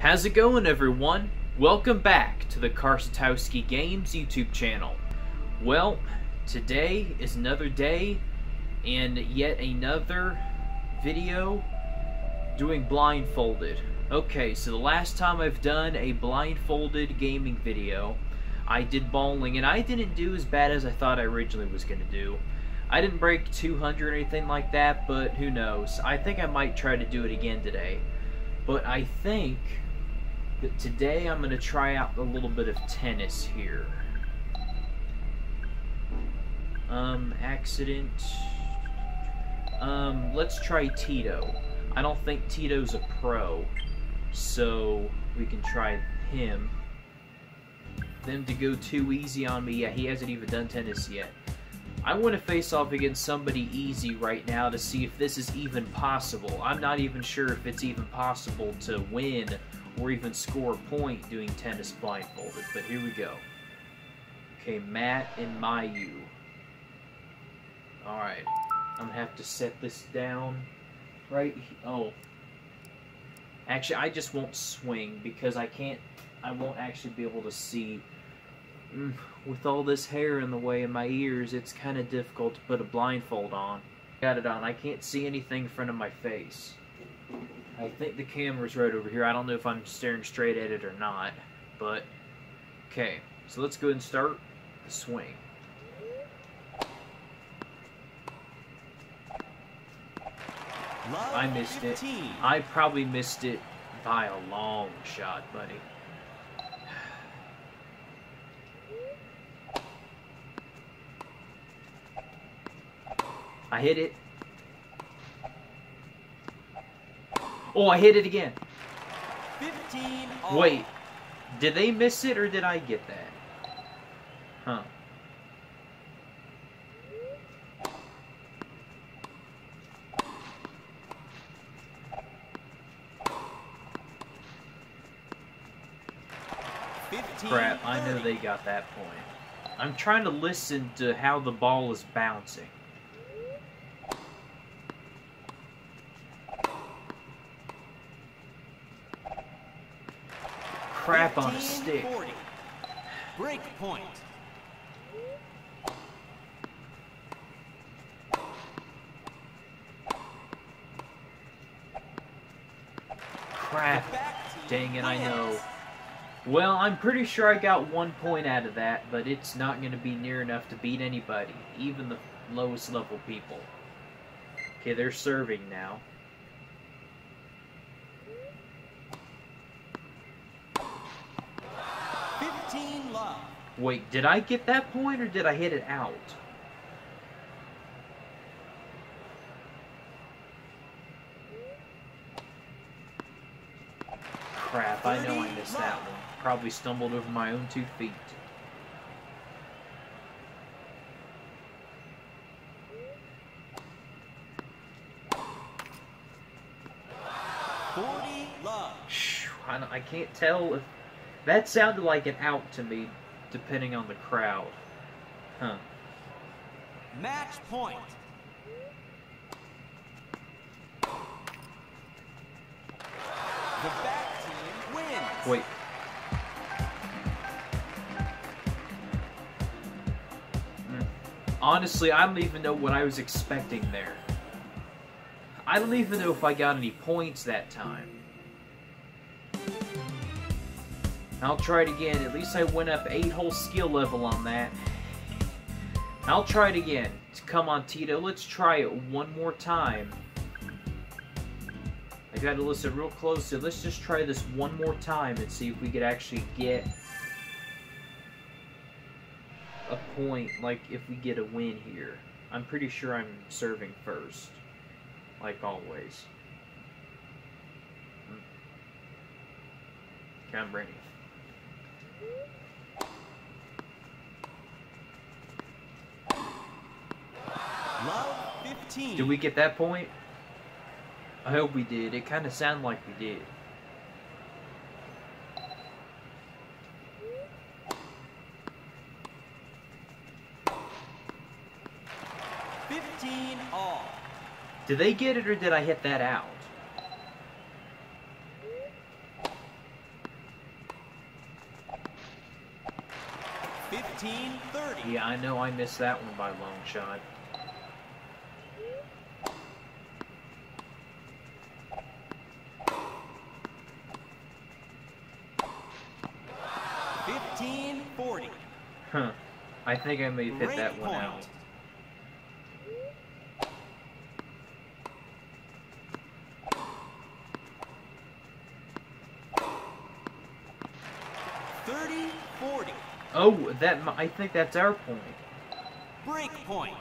How's it going, everyone? Welcome back to the Karsatowski Games YouTube channel. Well, today is another day and yet another video doing blindfolded. Okay, so the last time I've done a blindfolded gaming video, I did bowling, and I didn't do as bad as I thought I originally was going to do. I didn't break 200 or anything like that, but who knows. I think I might try to do it again today. But I think that today I'm going to try out a little bit of tennis here. Um, accident. Um, let's try Tito. I don't think Tito's a pro, so we can try him. Them to go too easy on me. Yeah, he hasn't even done tennis yet. I want to face off against somebody easy right now to see if this is even possible. I'm not even sure if it's even possible to win or even score a point doing tennis blindfolded, but here we go. Okay, Matt and Mayu. Alright, I'm gonna have to set this down right Oh. Actually, I just won't swing because I can't, I won't actually be able to see Mm, with all this hair in the way of my ears, it's kind of difficult to put a blindfold on. Got it on. I can't see anything in front of my face. I think the camera's right over here. I don't know if I'm staring straight at it or not, but okay. So let's go ahead and start the swing. I missed it. I probably missed it by a long shot, buddy. I hit it. Oh, I hit it again. 15 all. Wait, did they miss it or did I get that? Huh. Crap, I know they got that point. I'm trying to listen to how the ball is bouncing. Crap on a stick. 40. Break point. Crap. Dang it, I know. Well, I'm pretty sure I got one point out of that, but it's not going to be near enough to beat anybody, even the lowest level people. Okay, they're serving now. Fifteen love. Wait, did I get that point or did I hit it out? Crap, I know I missed that one. Probably stumbled over my own two feet. Forty love. Shh, I, I can't tell if... That sounded like an out to me, depending on the crowd. Huh. Match point. The back team wins. Wait. Hmm. Honestly, I don't even know what I was expecting there. I don't even know if I got any points that time. I'll try it again. At least I went up 8 whole skill level on that. I'll try it again. Come on, Tito. Let's try it one more time. I gotta listen real closely. Let's just try this one more time and see if we could actually get a point, like if we get a win here. I'm pretty sure I'm serving first, like always. Okay, I'm ready. Love 15. Did we get that point? I hope we did. It kind of sounded like we did. Fifteen all. Did they get it or did I hit that out? 15 30. Yeah, I know I missed that one by a long shot. Fifteen forty. Huh. I think I may have hit that one point. out. Thirty forty. Oh, that I think that's our point. Break point.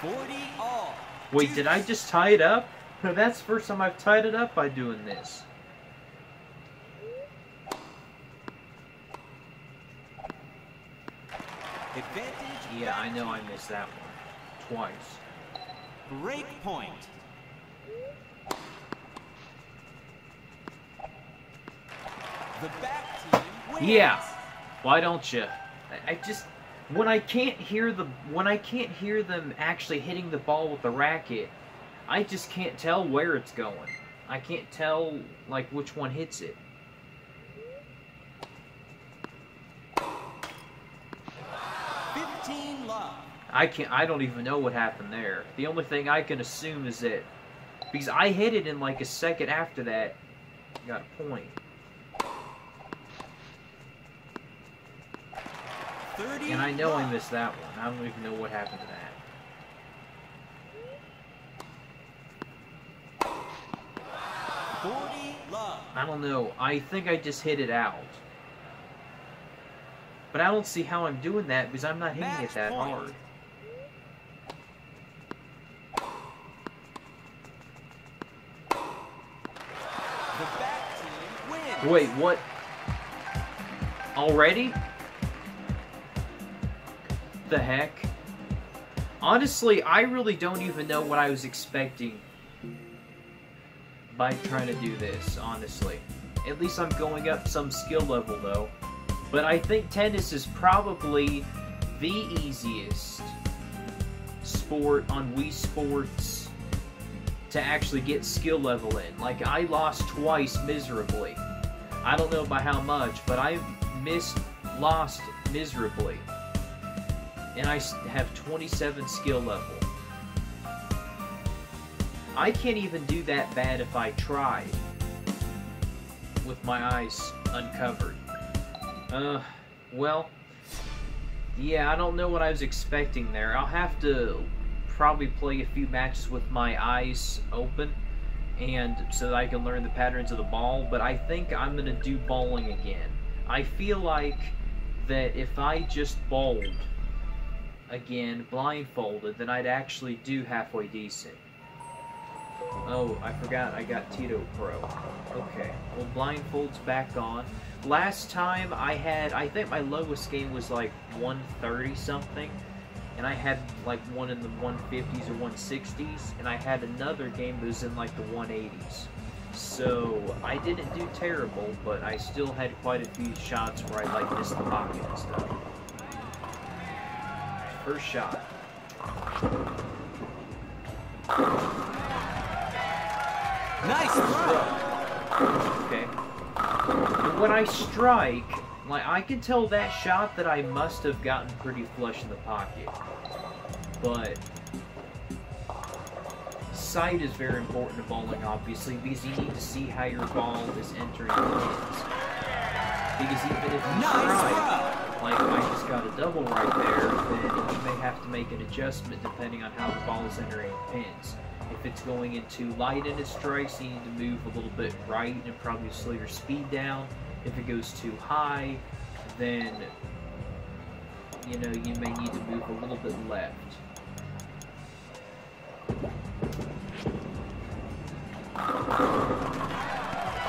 Forty all. Wait, did I just tie it up? That's the first time I've tied it up by doing this. Advantage. Yeah, I know I missed that one. Twice. Break point. The back team wins. Yeah. Why don't you? I, I just when I can't hear the when I can't hear them actually hitting the ball with the racket, I just can't tell where it's going. I can't tell like which one hits it. Fifteen love. I can't. I don't even know what happened there. The only thing I can assume is that because I hit it in like a second after that, got a point. And I know I missed that one. I don't even know what happened to that. I don't know. I think I just hit it out. But I don't see how I'm doing that because I'm not hitting Match it that point. hard. The back team wins. Wait, what? Already? The heck? Honestly, I really don't even know what I was expecting by trying to do this, honestly. At least I'm going up some skill level, though. But I think tennis is probably the easiest sport on Wii Sports to actually get skill level in. Like, I lost twice miserably. I don't know by how much, but I missed, lost miserably. And I have 27 skill level. I can't even do that bad if I tried. With my eyes uncovered. Uh, well, yeah, I don't know what I was expecting there. I'll have to probably play a few matches with my eyes open and so that I can learn the patterns of the ball, but I think I'm going to do bowling again. I feel like that if I just bowled again blindfolded, then I'd actually do halfway decent. Oh, I forgot I got Tito Pro. Okay, well blindfold's back on. Last time I had, I think my lowest game was like 130 something, and I had like one in the 150s or 160s, and I had another game that was in like the 180s. So I didn't do terrible, but I still had quite a few shots where I like missed the pocket and stuff. First shot. Nice throw. Okay. When I strike, like I can tell that shot that I must have gotten pretty flush in the pocket. But sight is very important to bowling, obviously, because you need to see how your ball is entering the pins. Because even if you Nice strike, like I just got a double right there, then you may have to make an adjustment depending on how the ball is entering the pins. If it's going in too light in its strikes, you need to move a little bit right and probably slow your speed down. If it goes too high, then you know you may need to move a little bit left.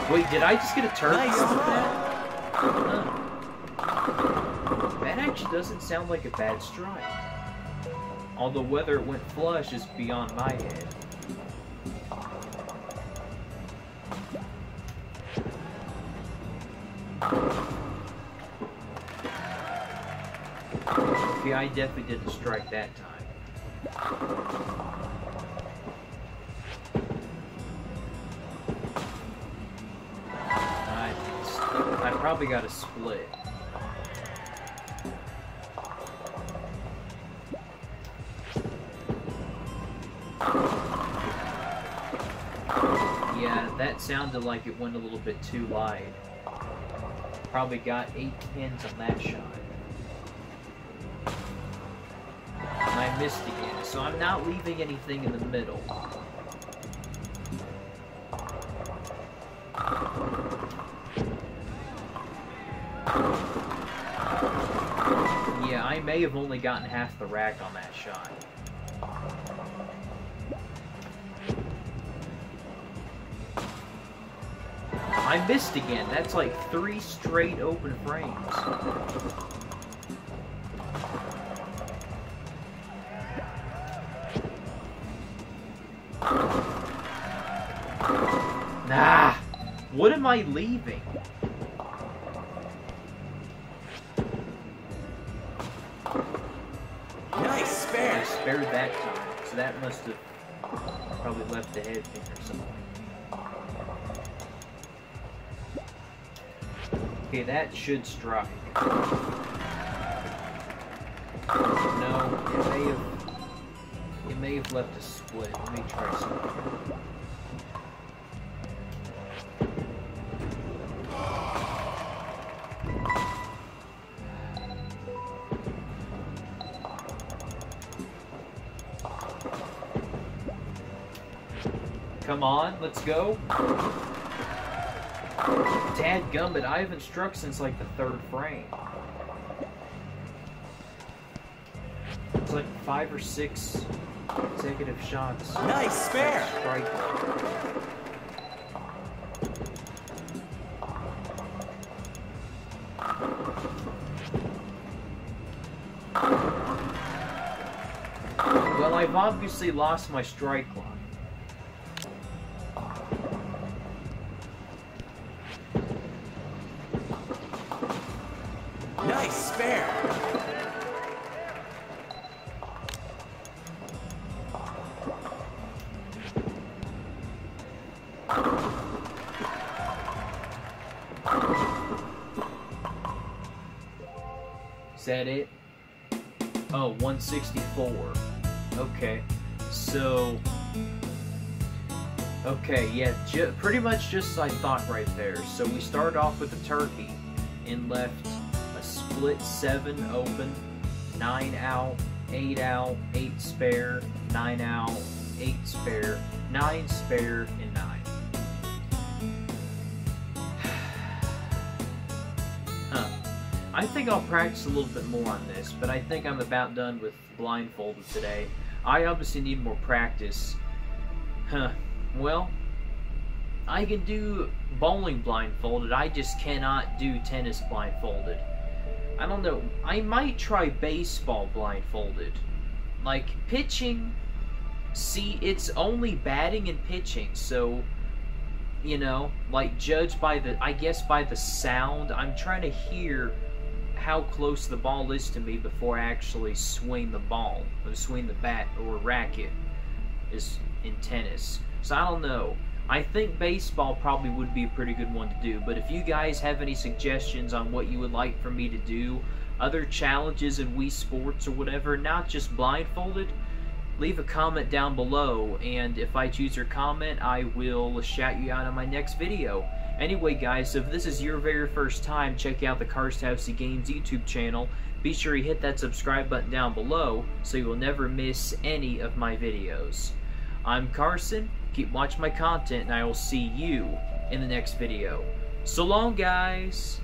Wait, did I just get a turn? Nice off of throw. that? That actually doesn't sound like a bad strike. Although whether it went flush is beyond my head. I definitely didn't strike that time. I, I probably got a split. Yeah, that sounded like it went a little bit too wide. Probably got eight pins on that shot. Missed again, so I'm not leaving anything in the middle. Yeah, I may have only gotten half the rack on that shot. I missed again. That's like three straight open frames. What am I leaving? Nice I spared that time, so that must have probably left the head pin or something. Okay, that should strike. No, it may have it may have left a split. Let me try something. Come on, let's go. Dad gummit, I haven't struck since like the third frame. It's like five or six consecutive shots. Nice spare. Strike. Well, I've obviously lost my strike line. Spare. Is that it? Oh, 164. Okay. So. Okay, yeah, pretty much just I thought right there. So we started off with the turkey and left split 7 open, 9 out, 8 out, 8 spare, 9 out, 8 spare, 9 spare, and 9. Huh. I think I'll practice a little bit more on this, but I think I'm about done with blindfolded today. I obviously need more practice. Huh. Well, I can do bowling blindfolded, I just cannot do tennis blindfolded. I don't know. I might try baseball blindfolded. Like, pitching, see, it's only batting and pitching, so you know, like judge by the, I guess by the sound. I'm trying to hear how close the ball is to me before I actually swing the ball, or swing the bat or racket, is in tennis. So I don't know. I think baseball probably would be a pretty good one to do. But if you guys have any suggestions on what you would like for me to do, other challenges in Wii Sports or whatever, not just blindfolded, leave a comment down below and if I choose your comment I will shout you out on my next video. Anyway guys, if this is your very first time check out the Karsatowski Games YouTube channel, be sure you hit that subscribe button down below so you will never miss any of my videos. I'm Carson, keep watching my content and I will see you in the next video. So long guys!